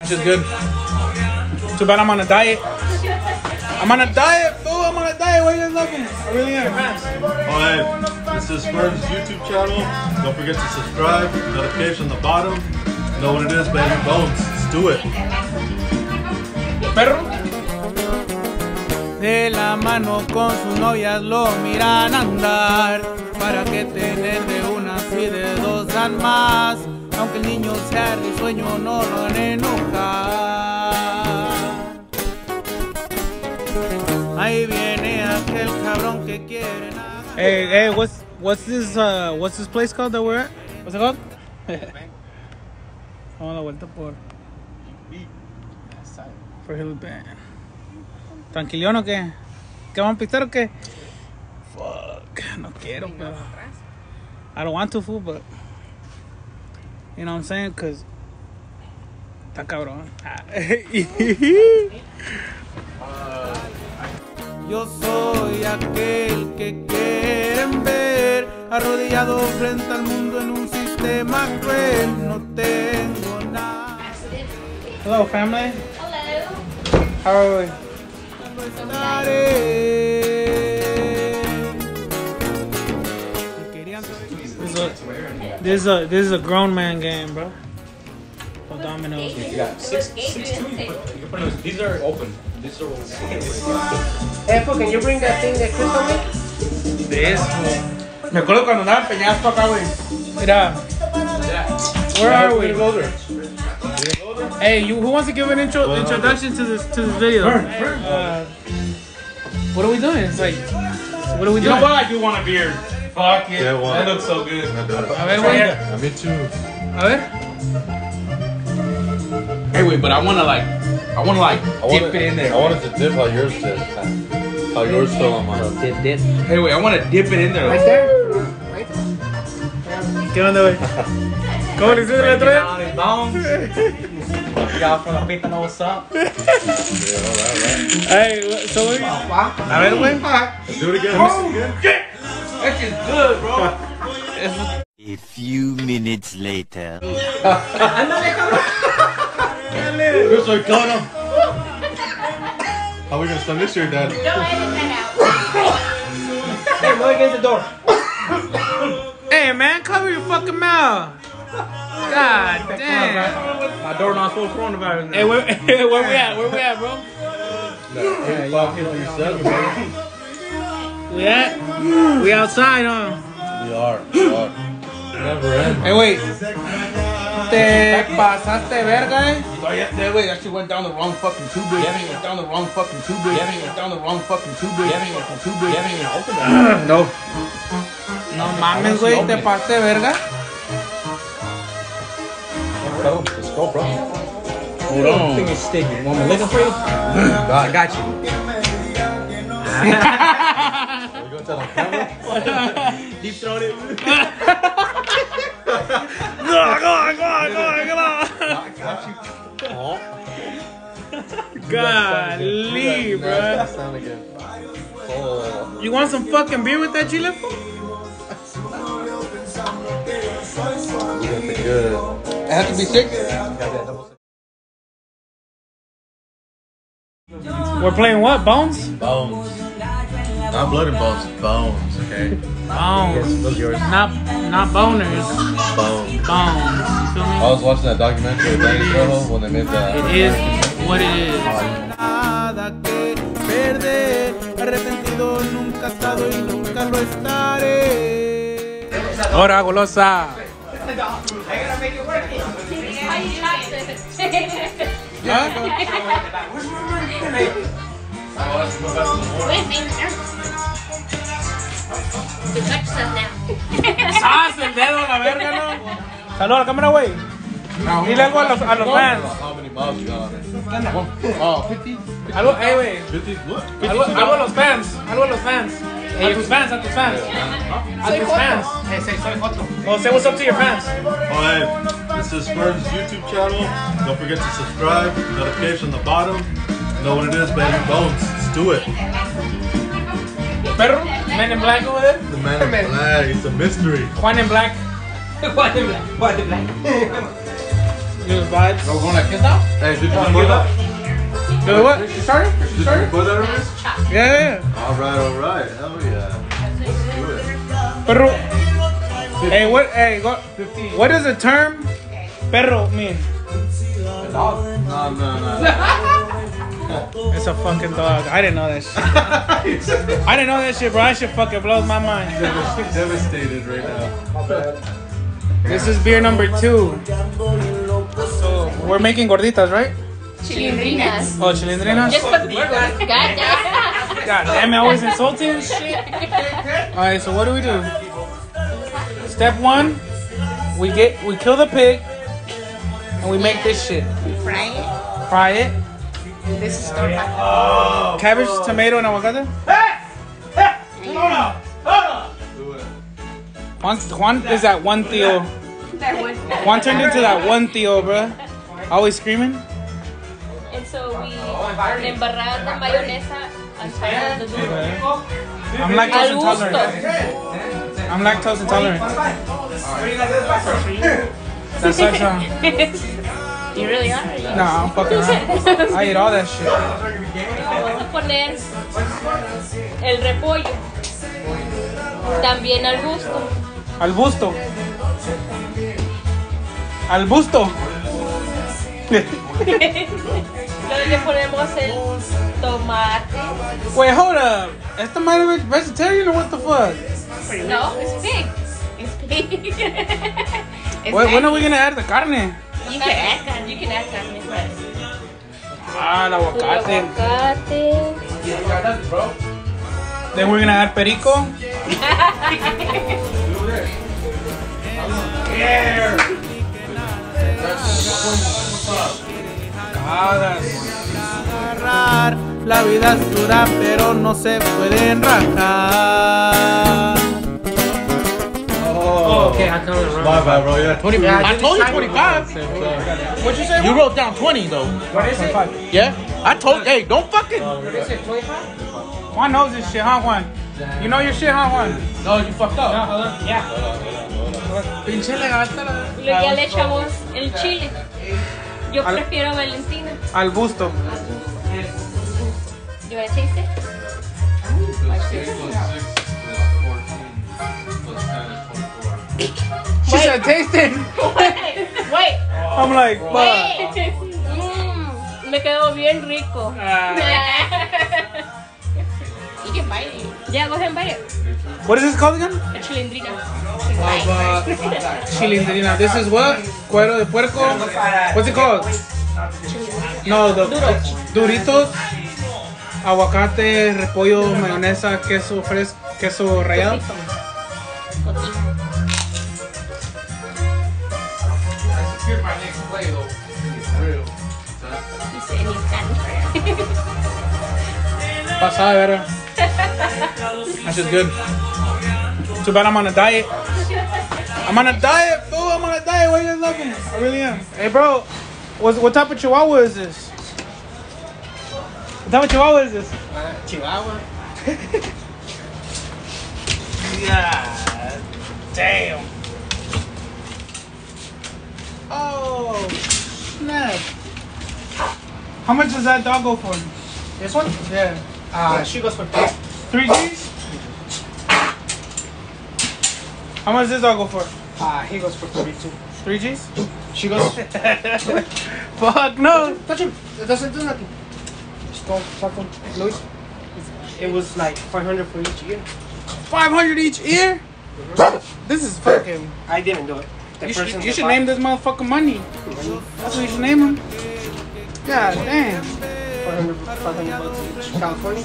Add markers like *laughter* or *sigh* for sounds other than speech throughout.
Which is good. Too bad I'm on a diet. I'm on a diet, fool. I'm on a diet. What are you guys looking? I really am. Oh, hey, this is Spurs YouTube channel. Don't forget to subscribe. Notification on the bottom. You know what it is, baby. Bones. Let's do it. Perro. De la mano con sus novias lo miran andar. ¿Para qué tener de una si de dos dan más? Aunque el niño sea risueño, no lo enojar. Ahí viene aquel cabrón que quiere nada. Hey, hey, what's what's this uh what's this place called that we're at? What's it called? Vamos a la vuelta por por Hill Bend. ¿Tranquilón o qué? ¿Qué van a pisar o qué? Fuck, no quiero, pero I don't want to, fool, but you know what I'm saying? Cause está cabrón. *laughs* Yo soy aquel que quieren ver arrodillado frente al mundo en un sistema cruel. No tengo nada. Hello, family. Hello. How are we? This is this is a this is a grown man game, bro. For dominoes. Yeah, six, six two. You put, you put those, these are open. These are Efo, can you bring that thing that Crystal made? De eso. Me acuerdo cuando andaba en Peñasco acá, güey. Mira. Where are we? Hey, you, who wants to give an intro introduction to this to this video? Uh, what are we doing? It's like, what are we You doing? know what? I do want a beard. Fuck it. Yeah, one. That looks so good. A ver, güey. Yeah, me too. A ver. Hey, wait, but I want to like, I want to like I dip wanted, it in there. I wanted to dip how yours did. How yours fell on mine. Dip, dip. Hey, wait, I want to dip it in there. Right there? Right *laughs* ¿Qué onda, güey? ¿Cómo le hiciste el otro día? Y'all from the pita know what's up? *laughs* Hey, what- so what? A ver, güey. *laughs* Do it again. Miss it again. That shit's good, bro. A few minutes later. Yo soy How are we gonna stun this year, Dad? Don't edit that out. hey, run against the door. hey, man, cover your fucking mouth. God damn. My door not full coronavirus. Now. Hey, where, *laughs* where we at? Where we at, bro? Nah, 8537, we at? We outside, huh? We are. We are. Never end. Hey, wait. Te pasaste verga, eh? Oh, yeah, that way, that shit went down the wrong fucking tube. Yeah, went down the wrong fucking tube. Yeah, went down the wrong fucking tube. Yeah, went tube. Yeah, even open. No. No mames, güey, te pasaste verga. Go, Let's go, bro. Hold on. Thing is sticky. Want me looking for you? I got you. *laughs* Are tell on camera? Deep throated. Go *laughs* on, go on, go on, go on, come on. *laughs* Golly, bro. Sound again. Oh. You want some fucking beer with that chile? fool? We got the good. It has to be six. We're playing what? Bones? Bones. Not blood and bones. Bones, okay? Bones. Those yours. Not not boners. Bones. Bones. You feel me? I was watching that documentary with Danny Trejo when they made that. It is what it is. Nada que perder. ¡Ah, el dedo a la verga, no! Saludos a la cámara, güey. Dile algo a los, a los fans. How many miles you got on it? Oh, 50? Algo, eh, güey. Algo, algo a los fans. Algo a los fans. A tus fans, a tus fans. A tus fans. Hey, say, soy foto. Well, say what's up to your fans. Oh, hey, this is Spurs YouTube channel. Don't forget to subscribe. Notification on the bottom. You know what it is, baby. Bones. Let's do it. Perro, Men in Black over there. The man in black. It's a mystery. Juan in Black. What the black? What the black? Just vibes. We're going like this now? Hey, did you record that? Do what? You started? You Did you started? record that already? Yeah, yeah. Alright, alright. Hell yeah. Do it. Perro. Hey, what? Hey, go, what does the term perro mean? No, no, no. *laughs* It's a fucking dog. I didn't know that shit. I didn't know that shit, bro. That shit fucking blows my mind. Devastated right now. This is beer number two. So we're making gorditas, right? Chilindrinas. Oh, chilindrinas. Just put God damn. God damn it, always insulting shit. Alright, so what do we do? Step one, we get we kill the pig and we make this shit. Fry it. Fry it. This is torta. Cabbage, tomato, and aguacate. Juan, Juan is that one Theo. That one. Juan turned into that one Theo, bruh. Always screaming. And so we le embarraba con mayonesa al side of the noodle. I'm lactose intolerant. I'm lactose intolerant. That's such a. You really are. Nah, I'm fucking around. I eat all that shit. Vamos a poner el repollo. También al gusto. Al busto. Al busto. *laughs* Luego le ponemos el tomate. Wait, hold up. Esta madre es vegetarian or what the fuck? No, it's pig. It's pig. *laughs* It's Wait, when are we gonna add the carne? You can add that. You can add carne. Ah, el El aguacate. aguacate. Then we're gonna add perico. La vida es dura, pero no se pueden rajar. Oh, okay, I counted wrong. My bad, bro. Yeah. 20, Yeah, I I told you the 25. What you say? You wrote down 20 though. What is it? Yeah? I told hey, don't fucking oh, What is it, 25? Juan knows this shit, huh, Juan? You know your shit, huh, Juan? No, you fucked up. Pinche legata la- Y luego ya le echamos el chile. Yo Al- prefiero Valentina. Al busto. You wanna taste it? She said taste it. Wait, wait, *laughs* I'm like, wait. Mm, me quedó bien rico. *laughs* You can bite it. Ya, go ahead and bite it. What is this called again? El chilindrina. Uh, chilindrina. This is what? Cuero de puerco. What's it called? No, the duritos. Aguacate, repollo, mayonesa, queso fresco, queso rallado. Pasada de verga. That's just good. Too bad I'm on a diet. I'm on a diet, fool. I'm on a diet. What are you guys looking? I really am. Hey, bro. What, what type of chihuahua is this? What type of chihuahua is this? Chihuahua. *laughs* Yeah. Damn. Oh, snap. How much does that dog go for? This one? Yeah. Uh, she goes for three. Three G's? How much does this dog go for? Uh, he goes for 32. Three G's? She goes. *laughs* Fuck no. Touch him. It doesn't do nothing. Just don't touch him. Luis. It was like 500 for each year. 500 each ear? This is fucking. I didn't do it. The You person should, you should name this motherfucker money. That's what you should name him. God damn. 500, 500 bucks each. California.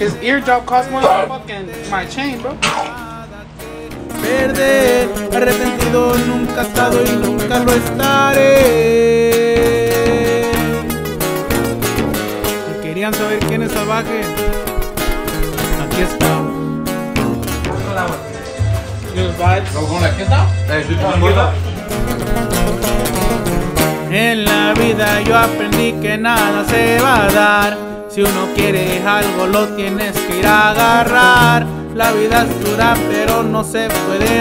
His eardrop costs more than fucking my chain, bro. Perder, arrepentido nunca estado y nunca lo estaré. Querían saber quién es salvaje, aquí está. Vibes. Now? Hey, En la vida yo aprendí que nada se va a dar. Si uno quiere algo lo tienes que ir a agarrar. La vida es dura pero no se puede